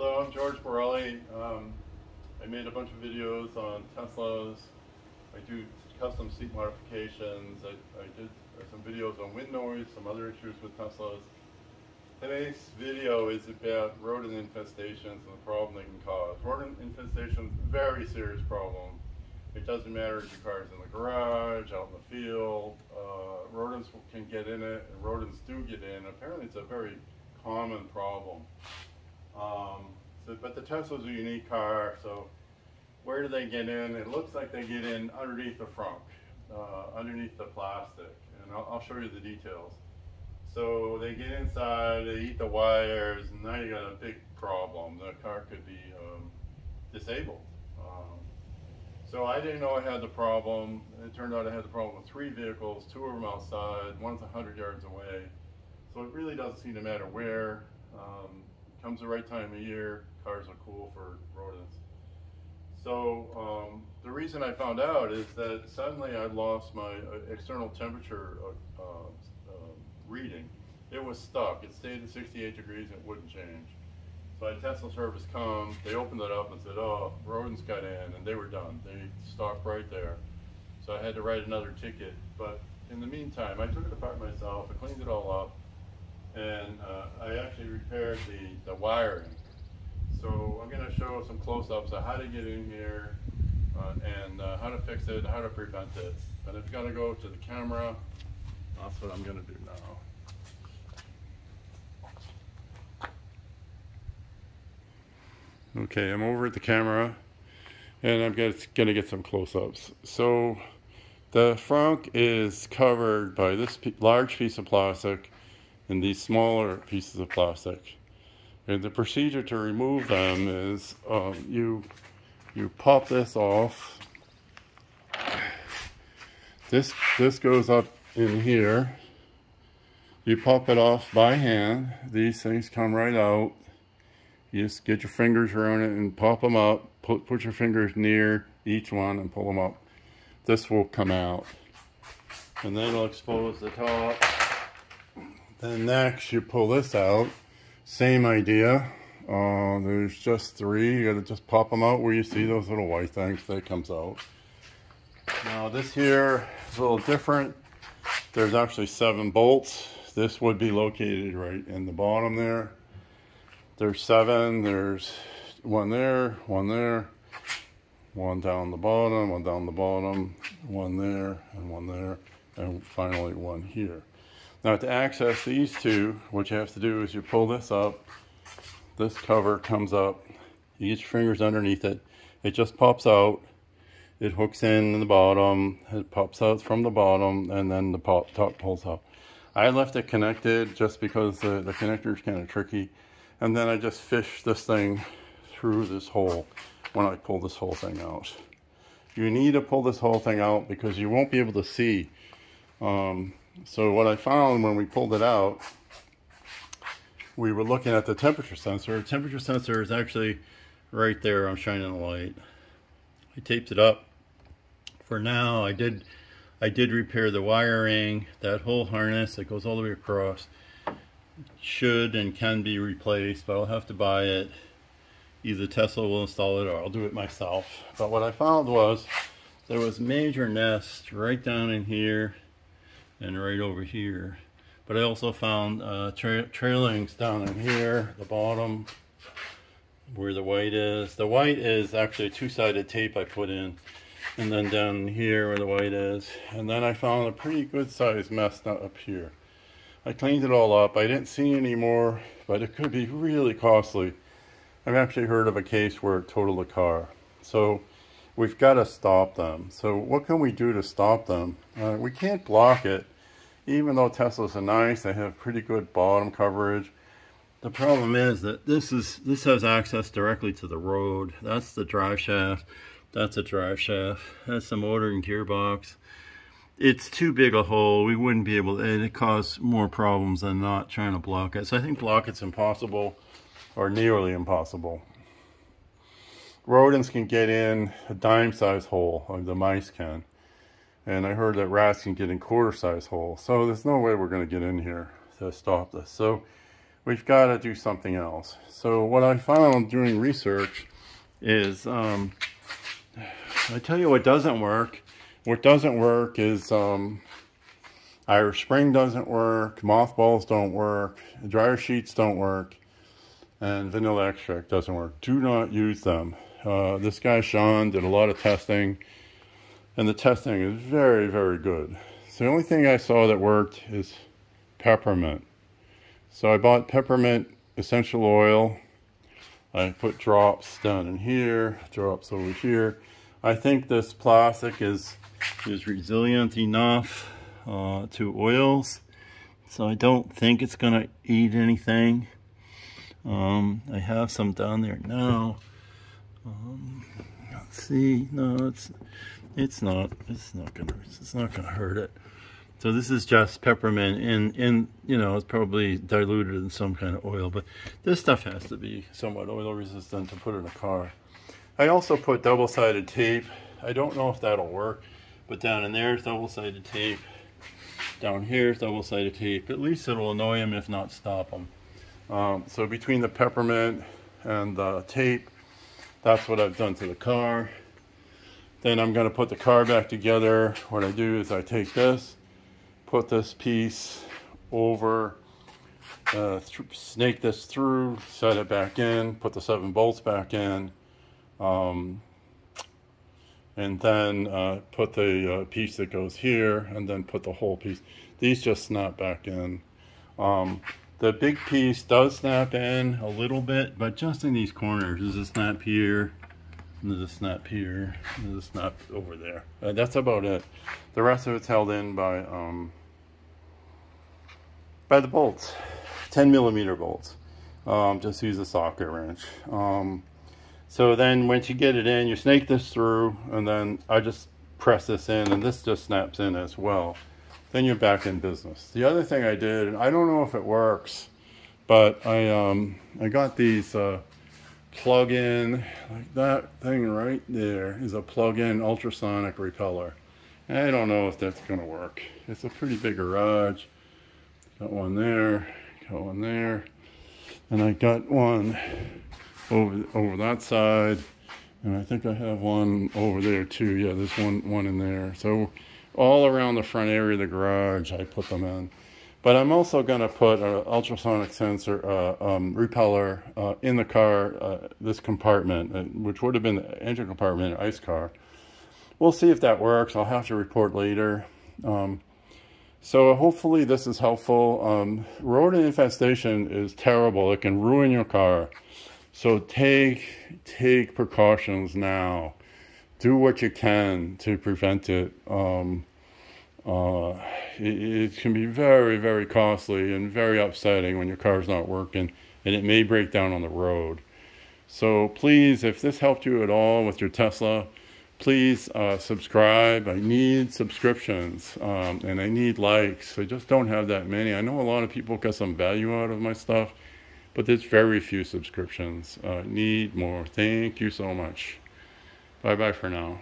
Hello, I'm George Borrelli. Um, I made a bunch of videos on Teslas. I do custom seat modifications. I, I did some videos on wind noise, some other issues with Teslas. Today's video is about rodent infestations and the problem they can cause. Rodent infestation very serious problem. It doesn't matter if your car's in the garage, out in the field. Uh, rodents can get in it, and rodents do get in. Apparently, it's a very common problem. Um, so, but the Tesla's a unique car, so where do they get in? It looks like they get in underneath the frunk, uh, underneath the plastic, and I'll, I'll, show you the details. So they get inside, they eat the wires, and now you got a big problem. The car could be um, disabled. Um, so I didn't know I had the problem. It turned out I had the problem with three vehicles, two of them outside, one's 100 yards away. So it really doesn't seem to matter where. Um, comes the right time of year, cars are cool for rodents. So um, the reason I found out is that suddenly I lost my uh, external temperature uh, uh, reading. It was stuck. It stayed at 68 degrees and it wouldn't change. So I had Tesla service come, they opened it up and said, oh, rodents got in, and they were done. They stopped right there. So I had to write another ticket. But in the meantime, I took it apart myself, I cleaned it all up, and uh, I actually repaired the, the wiring. So I'm going to show some close-ups of how to get in here uh, and uh, how to fix it, how to prevent it. But if you're to go to the camera, that's what I'm going to do now. Okay, I'm over at the camera and I'm going to get some close-ups. So the frunk is covered by this large piece of plastic and these smaller pieces of plastic. And the procedure to remove them is um, you you pop this off. This this goes up in here. You pop it off by hand. These things come right out. You just get your fingers around it and pop them up. Put put your fingers near each one and pull them up. This will come out. And then it'll expose the top. Then next you pull this out. Same idea. Uh, there's just three. You gotta just pop them out where you see those little white things. That comes out. Now this here is a little different. There's actually seven bolts. This would be located right in the bottom there. There's seven. There's one there, one there, one down the bottom, one down the bottom, one there, and one there, and finally one here. Now to access these two, what you have to do is you pull this up, this cover comes up, you get your fingers underneath it, it just pops out, it hooks in, in the bottom, it pops out from the bottom, and then the pop, top pulls up. I left it connected just because the, the connector is kind of tricky, and then I just fish this thing through this hole when I pull this whole thing out. You need to pull this whole thing out because you won't be able to see um, so what I found when we pulled it out, we were looking at the temperature sensor. The temperature sensor is actually right there. I'm shining a light. I taped it up. For now, I did I did repair the wiring. That whole harness that goes all the way across should and can be replaced, but I'll have to buy it. Either Tesla will install it or I'll do it myself. But what I found was there was major nest right down in here and right over here. But I also found uh, tra trailings down in here, the bottom, where the white is. The white is actually two-sided tape I put in. And then down here where the white is. And then I found a pretty good sized mess up here. I cleaned it all up. I didn't see any more, but it could be really costly. I've actually heard of a case where it totaled a car. So we've got to stop them. So what can we do to stop them? Uh, we can't block it. Even though Teslas are nice, they have pretty good bottom coverage. The problem is that this is this has access directly to the road. That's the drive shaft. That's a drive shaft. That's the motor and gearbox. It's too big a hole. We wouldn't be able to, it cause more problems than not trying to block it. So I think block it's impossible or nearly impossible rodents can get in a dime size hole, like the mice can. And I heard that rats can get in quarter size holes. So there's no way we're going to get in here to stop this. So we've got to do something else. So what I found doing research is, um, I tell you what doesn't work. What doesn't work is um, Irish Spring doesn't work, mothballs don't work, dryer sheets don't work, and vanilla extract doesn't work. Do not use them. Uh, this guy, Sean, did a lot of testing, and the testing is very, very good. So the only thing I saw that worked is peppermint. So I bought peppermint essential oil. I put drops down in here, drops over here. I think this plastic is, is resilient enough uh, to oils. So I don't think it's going to eat anything. Um, I have some down there now. Um, let's see. No, it's it's not. It's not gonna. It's not gonna hurt it. So this is just peppermint, and and you know it's probably diluted in some kind of oil. But this stuff has to be somewhat oil resistant to put in a car. I also put double-sided tape. I don't know if that'll work, but down in there is double-sided tape down here is double-sided tape. At least it'll annoy them if not stop them. Um, so between the peppermint and the tape, that's what I've done to the car. Then I'm going to put the car back together. What I do is I take this, put this piece over, uh, snake this through, set it back in, put the seven bolts back in, um, and then uh, put the uh, piece that goes here and then put the whole piece. These just snap back in. Um, the big piece does snap in a little bit, but just in these corners. There's a snap here, and there's a snap here, and there's a snap over there. Uh, that's about it. The rest of it's held in by um, by the bolts, 10 millimeter bolts. Um, just use a socket wrench. Um, so then once you get it in, you snake this through, and then I just press this in, and this just snaps in as well. Then you're back in business. The other thing I did, and I don't know if it works, but I um, I got these uh, plug-in, like that thing right there is a plug-in ultrasonic repeller. I don't know if that's gonna work. It's a pretty big garage. Got one there, got one there, and I got one over over that side and I think I have one over there too yeah there's one one in there so all around the front area of the garage I put them in. But I'm also going to put an ultrasonic sensor uh, um, repeller uh, in the car uh, this compartment uh, which would have been the engine compartment in an ice car. We'll see if that works. I'll have to report later. Um, so hopefully this is helpful. Um, rodent infestation is terrible. It can ruin your car. So take take precautions now. Do what you can to prevent it. Um, uh, it, it, can be very, very costly and very upsetting when your car's not working and it may break down on the road. So please, if this helped you at all with your Tesla, please uh, subscribe. I need subscriptions um, and I need likes. I just don't have that many. I know a lot of people get some value out of my stuff but there's very few subscriptions. Uh, need more. Thank you so much. Bye bye for now.